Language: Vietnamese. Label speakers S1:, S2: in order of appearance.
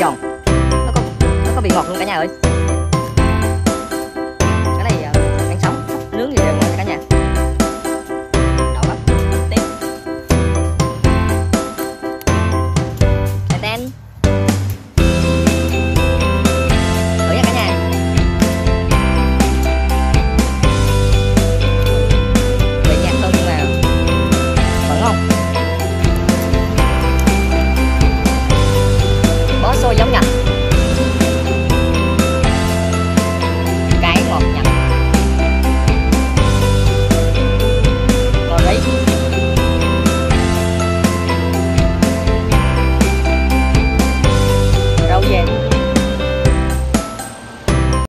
S1: giòn. Nó có nó có vị ngọt luôn cả nhà ơi.